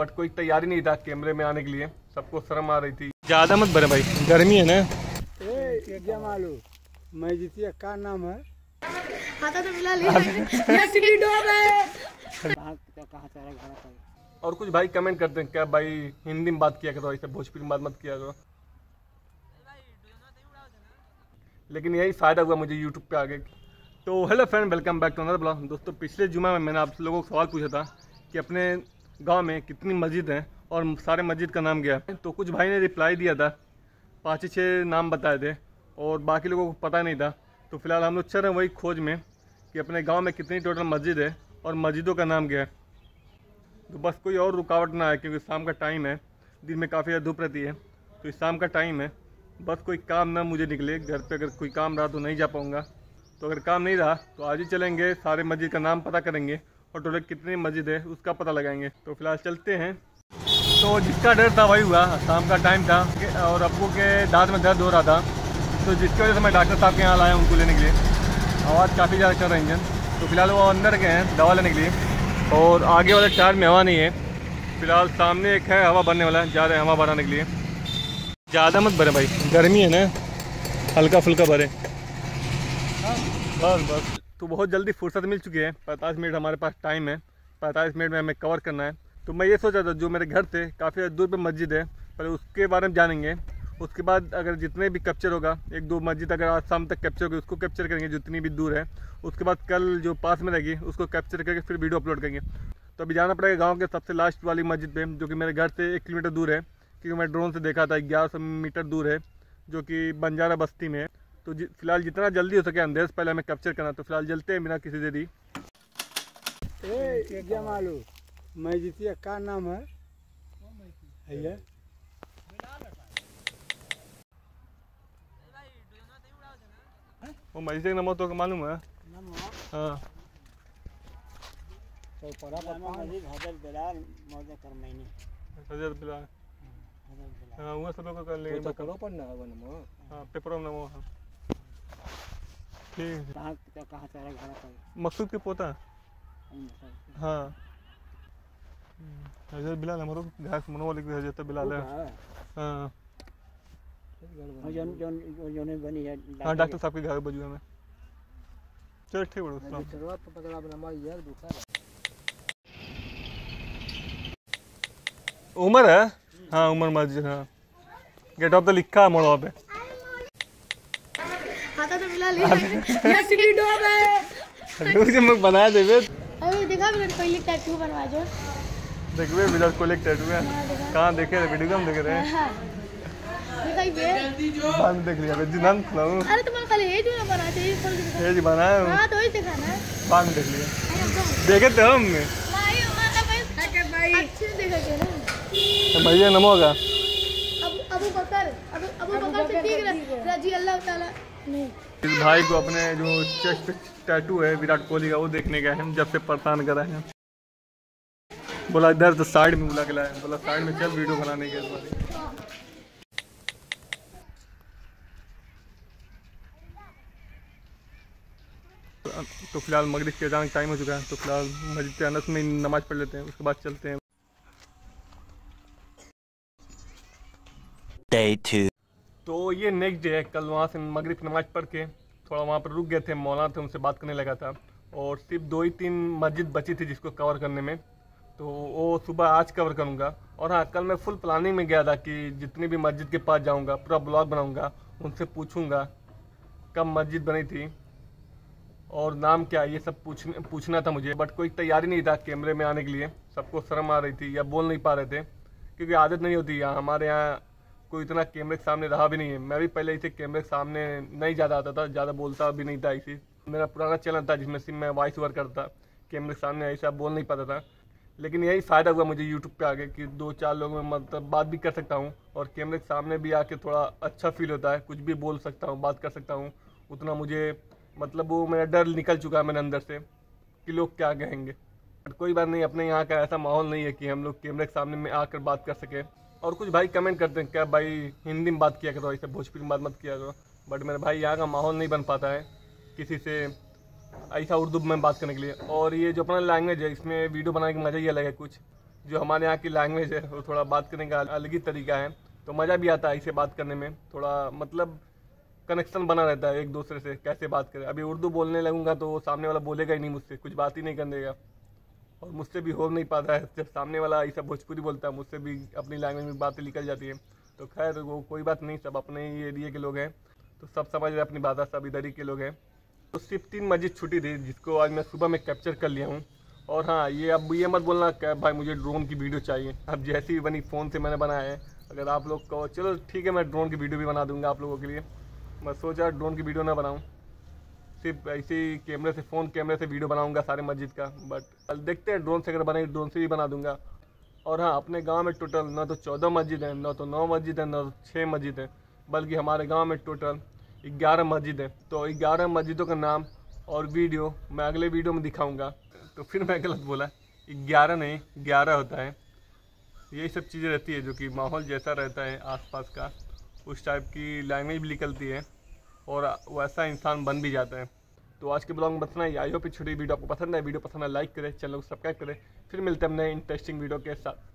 But कोई तैयारी नहीं था कैमरे में आने के लिए। सबको शर्म आ रही थी। ज़्यादा मत बने भाई। गर्मी है ना? क्या मैं जीतिया का नाम है? और कुछ भाई कमेंट करते हैं क्या भाई हिंदी में बात किया करो ऐसे भोजपुरी में बात मत किया करो। लेकिन यही फ़ायदा हुआ मुझे यूट्यूब पे आगे। तो hello friend welcome back to another blog दोस्तों पिछले जुमा में मैंने आप लोगों को सवाल पूछा था कि अपने गाँव में कितनी मस्जिद हैं और सारे मस्जिद का नाम है? तो कुछ भाई ने रिप्लाई दिया था। पाँच छः नाम बताए थे और बाकी लोगों को पता नहीं था। तो फ़िलहाल हम लोग चल रहे हैं वही खोज में कि अपने गाँव में कितनी टोटल मस्जिद है और मस्जिदों का नाम क्या है। तो बस कोई और रुकावट ना आए क्योंकि शाम का टाइम है। दिन में काफ़ी ज़्यादा धूप रहती है। तो शाम का टाइम है। बस कोई काम ना मुझे निकले। घर पे अगर कोई काम रहा तो नहीं जा पाऊँगा। तो अगर काम नहीं रहा तो आज ही चलेंगे, सारे मस्जिद का नाम पता करेंगे और टोटल कितनी मस्जिद है, उसका पता लगाएँगे। तो फ़िलहाल चलते हैं। तो जिसका डर था वही हुआ, शाम का टाइम था और अबू के दांत में दर्द हो रहा था। तो जिसकी वजह से मैं डॉक्टर साहब के यहाँ लाया उनको लेने के लिए। आवाज़ काफ़ी ज़्यादा कर रही है। तो फ़िलहाल वो अंदर गए हैं, दवा लेने के लिए। और आगे वाले टायर में हवा नहीं है। फ़िलहाल सामने एक है, हवा भरने वाला, जा रहे हैं हवा भराने के लिए। ज़्यादा मत भरे भाई, गर्मी है ना। हल्का फुल्का भरे। बस बस। तो बहुत जल्दी फुर्सत मिल चुकी है। पैंतालीस मिनट हमारे पास टाइम है। पैंतालीस मिनट में हमें कवर करना है। तो मैं ये सोचा था, जो मेरे घर से काफ़ी दूर पर मस्जिद है पहले उसके बारे में जानेंगे। उसके बाद अगर जितने भी कैप्चर होगा, एक दो मस्जिद अगर आज शाम तक कैप्चर होगी, उसको कैप्चर करेंगे, जितनी भी दूर है। उसके बाद कल जो पास में रहेगी, उसको कैप्चर करके फिर वीडियो अपलोड करेंगे। तो अभी जाना पड़ेगा गाँव के सबसे लास्ट वाली मस्जिद पे, जो कि मेरे घर से एक किलोमीटर दूर है, क्योंकि मैं ड्रोन से देखा था, ग्यारह सौ मीटर दूर है, जो कि बंजारा बस्ती में है। तो जि, फ़िलहाल जितना जल्दी हो सके अंधेर से पहले हमें कैप्चर करना तो फ़िलहाल जलते हैं बिना किसी देरी। जीतिया का नाम है? भैया? वो का नंबर तो मालूम है। हाँ। तो पड़ा मस्जिद हज़रत बिलाल मौजा करमैनी हज़रत बिलाल। हाँ वहाँ सब लोग को कर लेंगे। तो करो पढ़ना है नमो। हाँ पेपरों नमो हाँ। ठीक। है कहाँ कहाँ चला पर मकसूद के पोता? हाँ। हज़रत बिलाल हमारो घास मनोवा लिख हज़रत बिलाल है। हाँ। जौन जौन जौन बनी है हाँ डॉक्टर साहब के घर बजुआ में चल ठीक बड़ो सलाम। शुरुआत तो पकड़ा बना यार दूसरा उमर है? हाँ उमर मस्जिद हाँ। गेट ऑफ़ द लिखा है मोड़वा पे। तो है। जा मैं बनाया देवे अभी देखा मैंने पहले टैटू बनवा जो। टैटू है। कहाँ देखे रे वीडियो में देख रहे हैं? हाँ। देखा ही बे देख लिया मैं जिनान खुलाऊं अरे तुम्हारे खाली ये जो बना चाहिए खोल के दिखा। ये जी बनाया हूँ। हाँ तो वही दिखा ना। बाद देख लिया। अरे देखे थे हमने भाई हमारा भाई के भाई। अच्छे देखा के ना। तो भैया नमो होगा। अबू अबू बकर अबू अबू बकर से ठीक रहा। रज़ी अल्लाह ताला। नहीं। इस भाई को अपने जो चेस्ट टैटू है, विराट कोहली का, वो देखने गए हैं, जब से परेशान करा है। बोला, इधर तो साइड में बुला के लाया बोला, साइड में चल, वीडियो बनाने के बाद तो फ़िलहाल मगरिब के अचानक टाइम हो चुका है तो फ़िलहाल मस्जिद के अनस में नमाज़ पढ़ लेते हैं, उसके बाद चलते हैं। Day two. तो ये नेक्स्ट डे है, कल वहाँ से मगरिब नमाज़ पढ़ के थोड़ा वहाँ पर रुक गए थे, मौलाना थे, उनसे बात करने लगा था। और सिर्फ़ दो ही तीन मस्जिद बची थी जिसको कवर करने में। तो वो सुबह आज कवर करूँगा। और हाँ कल मैं फुल प्लानिंग में गया था कि जितनी भी मस्जिद के पास जाऊँगा, पूरा ब्लॉग बनाऊँगा, उनसे पूछूँगा कब मस्जिद बनी थी और नाम क्या, ये सब पूछने, पूछना था मुझे। बट कोई तैयारी नहीं था कैमरे में आने के लिए। सबको शर्म आ रही थी या बोल नहीं पा रहे थे, क्योंकि आदत नहीं होती। यहाँ हमारे यहाँ कोई इतना कैमरे के सामने रहा भी नहीं है। मैं भी पहले इसे कैमरे के सामने नहीं ज़्यादा आता था, ज़्यादा बोलता भी नहीं था इसी। मेरा पुराना चैनल था जिसमें सिर्फ़ मैं वॉइस ओवर करता कैमरे के सामने ऐसा बोल नहीं पाता था। लेकिन यही फ़ायदा हुआ मुझे यूट्यूब पे आके कि दो चार लोगों में मतलब बात भी कर सकता हूँ और कैमरे के सामने भी आके थोड़ा अच्छा फील होता है। कुछ भी बोल सकता हूँ, बात कर सकता हूँ। उतना मुझे मतलब वो मेरा डर निकल चुका है मेरे अंदर से कि लोग क्या कहेंगे। कोई बात नहीं, अपने यहाँ का ऐसा माहौल नहीं है कि हम लोग कैमरे के सामने में आकर बात कर सके। और कुछ भाई कमेंट करते हैं, क्या भाई हिंदी में बात किया करो, ऐसे भोजपुरी में बात मत किया करो। बट मेरे भाई, यहाँ का माहौल नहीं बन पाता है किसी से ऐसा उर्दू में बात करने के लिए। और ये जो अपना लैंग्वेज है, इसमें वीडियो बनाने का मज़ा ही अलग है कुछ। जो हमारे यहाँ की लैंग्वेज है, वो थोड़ा बात करने का अलग ही तरीका है। तो मज़ा भी आता है इसे बात करने में। थोड़ा मतलब कनेक्शन बना रहता है एक दूसरे से, कैसे बात करें। अभी उर्दू बोलने लगूँगा तो सामने वाला बोलेगा ही नहीं मुझसे, कुछ बात ही नहीं कर देगा और मुझसे भी हो नहीं पाता है। जब सामने वाला ऐसा भोजपुरी बोलता है, मुझसे भी अपनी लैंग्वेज में बातें निकल जाती है। तो खैर, वो कोई बात नहीं, सब अपने ही एरिए के लोग हैं। तो सब समझ रहे अपनी भाषा, सब इधर ही के लोग हैं। तो सिर्फ़ तीन मस्जिद छुट्टी थी, जिसको आज मैं सुबह में कैप्चर कर लिया हूँ। और हाँ ये अब ये मत बोलना कि भाई मुझे ड्रोन की वीडियो चाहिए। अब जैसी भी बनी फ़ोन से मैंने बनाया है, अगर आप लोग कहो चलो ठीक है, मैं ड्रोन की वीडियो भी बना दूँगा आप लोगों के लिए। मैं सोचा ड्रोन की वीडियो ना बनाऊँ। सिर्फ़ ऐसे ही कैमरे से फ़ोन कैमरे से वीडियो बनाऊँगा सारे मस्जिद का बट देखते हैं ड्रोन से अगर बने ड्रोन से भी बना दूँगा। और हाँ अपने गाँव में टोटल ना तो चौदह मस्जिद है, ना तो नौ मस्जिद है, ना तो छः मस्जिद है, बल्कि हमारे गाँव में टोटल ग्यारह मस्जिद है। तो ग्यारह मस्जिदों का नाम और वीडियो मैं अगले वीडियो में दिखाऊँगा। तो फिर मैं गलत बोला ग्यारह नहीं, ग्यारह होता है। यही सब चीज़ें रहती है जो कि माहौल जैसा रहता है आसपास का, उस टाइप की लैंग्वेज भी निकलती है। और वैसा इंसान बन भी जाता है। तो आज के ब्लॉग में बतना ही। आई होप छोटी वीडियो आपको पसंद है वीडियो पसंद है लाइक करें, चैनल को सब्सक्राइब करें। फिर मिलते हैं नए इंटरेस्टिंग वीडियो के साथ।